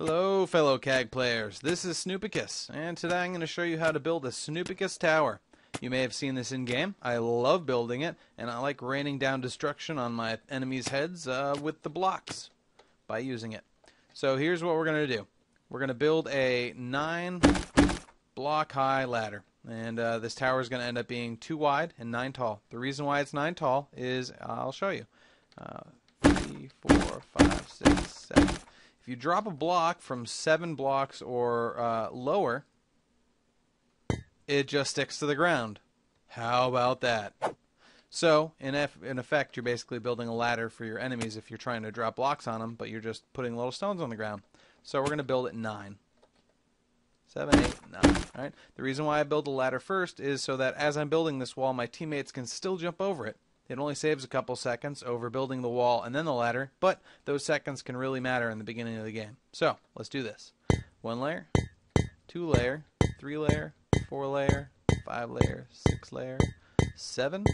Hello, fellow KAG players. This is Snoopicus, and today I'm going to show you how to build a Snoopicus tower. You may have seen this in game. I love building it, and I like raining down destruction on my enemies' heads uh, with the blocks by using it. So here's what we're going to do. We're going to build a nine block high ladder, and uh, this tower is going to end up being two wide and nine tall. The reason why it's nine tall is I'll show you. Uh, three, four, five, six, seven. If you drop a block from seven blocks or uh, lower, it just sticks to the ground. How about that? So, in, eff- in effect, you're basically building a ladder for your enemies if you're trying to drop blocks on them, but you're just putting little stones on the ground. So we're going to build it nine. Seven, eight, nine. All right. The reason why I build the ladder first is so that as I'm building this wall, my teammates can still jump over it. It only saves a couple seconds over building the wall and then the ladder, but those seconds can really matter in the beginning of the game. So let's do this. One layer, two layer, three layer, four layer, five layer, six layer, seven,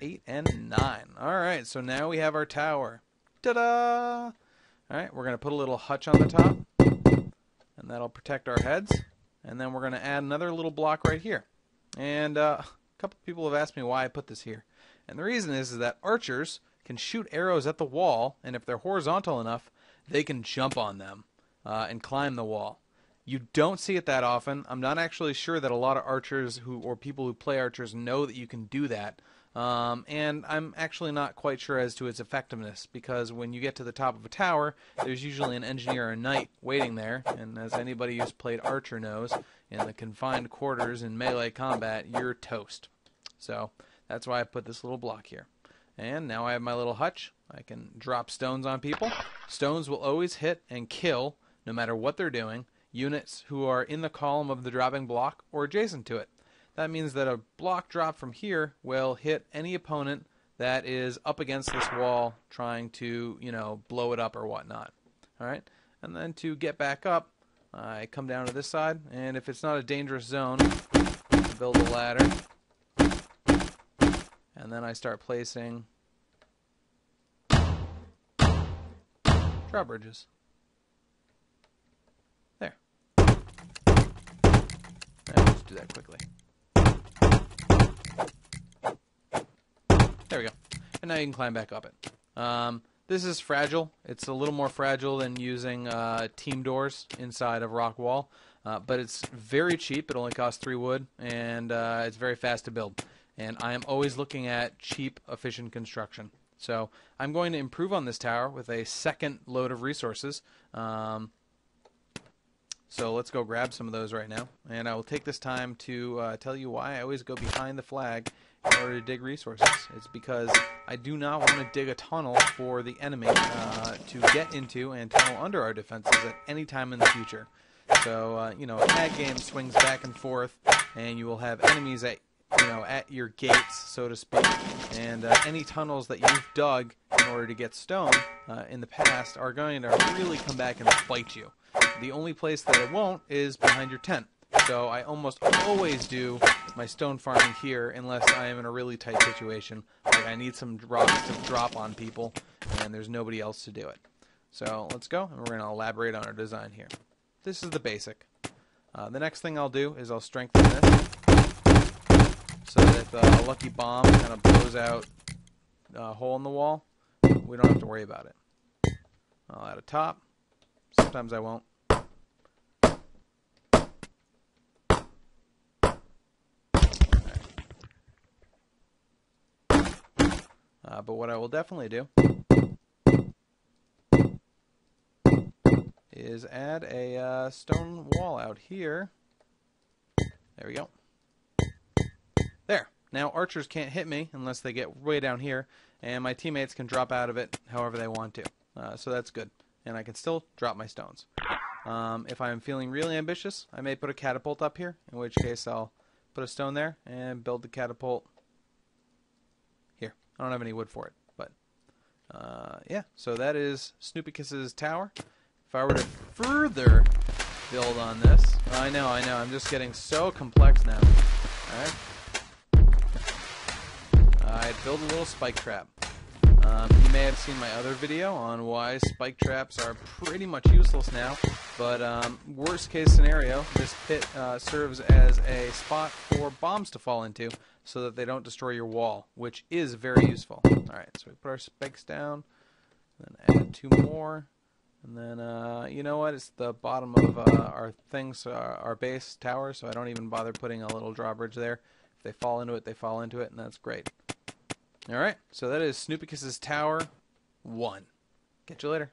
eight, and nine. All right, so now we have our tower. Ta-da! All right, we're going to put a little hutch on the top, and that'll protect our heads. And then we're going to add another little block right here. And uh, a couple people have asked me why I put this here. And the reason is, is that archers can shoot arrows at the wall, and if they're horizontal enough, they can jump on them uh, and climb the wall. You don't see it that often. I'm not actually sure that a lot of archers who or people who play archers know that you can do that. Um, and I'm actually not quite sure as to its effectiveness because when you get to the top of a tower, there's usually an engineer or a knight waiting there. And as anybody who's played archer knows, in the confined quarters in melee combat, you're toast. So that's why I put this little block here. And now I have my little hutch. I can drop stones on people. Stones will always hit and kill, no matter what they're doing, units who are in the column of the dropping block or adjacent to it. That means that a block drop from here will hit any opponent that is up against this wall trying to, you know, blow it up or whatnot. All right? And then to get back up, I come down to this side, and if it's not a dangerous zone, I build a ladder. And then I start placing drawbridges. There. I'll just do that quickly. There we go. And now you can climb back up it. Um, this is fragile. It's a little more fragile than using uh, team doors inside of rock wall, uh, but it's very cheap. It only costs three wood, and uh, it's very fast to build. And I am always looking at cheap, efficient construction. So I'm going to improve on this tower with a second load of resources. Um, so let's go grab some of those right now. And I will take this time to uh, tell you why I always go behind the flag in order to dig resources. It's because I do not want to dig a tunnel for the enemy uh, to get into and tunnel under our defenses at any time in the future. So, uh, you know, a KAG game swings back and forth, and you will have enemies at you know, at your gates, so to speak. And uh, any tunnels that you've dug in order to get stone uh, in the past are going to really come back and bite you. The only place that it won't is behind your tent. So I almost always do my stone farming here unless I am in a really tight situation. Like I need some rocks to drop on people and there's nobody else to do it. So let's go and we're going to elaborate on our design here. This is the basic. Uh, the next thing I'll do is I'll strengthen this a lucky bomb kind of blows out a hole in the wall, we don't have to worry about it. I'll add a top. Sometimes I won't. Uh, but what I will definitely do is add a uh, stone wall out here. There we go. There. Now archers can't hit me unless they get way down here, and my teammates can drop out of it however they want to. Uh, so that's good. And I can still drop my stones. Um, if I'm feeling really ambitious, I may put a catapult up here, in which case I'll put a stone there and build the catapult here. I don't have any wood for it, but uh, yeah. So that is Snoopicus's tower. If I were to further build on this, I know, I know, I'm just getting so complex now. All right. I'd build a little spike trap. Um, you may have seen my other video on why spike traps are pretty much useless now, but um, worst case scenario, this pit uh, serves as a spot for bombs to fall into so that they don't destroy your wall, which is very useful. Alright, so we put our spikes down, then add two more, and then, uh, you know what, it's the bottom of uh, our things, uh, our base tower, so I don't even bother putting a little drawbridge there. If they fall into it, they fall into it, and that's great. Alright, so that is Snoopicus's Tower 1. Catch you later.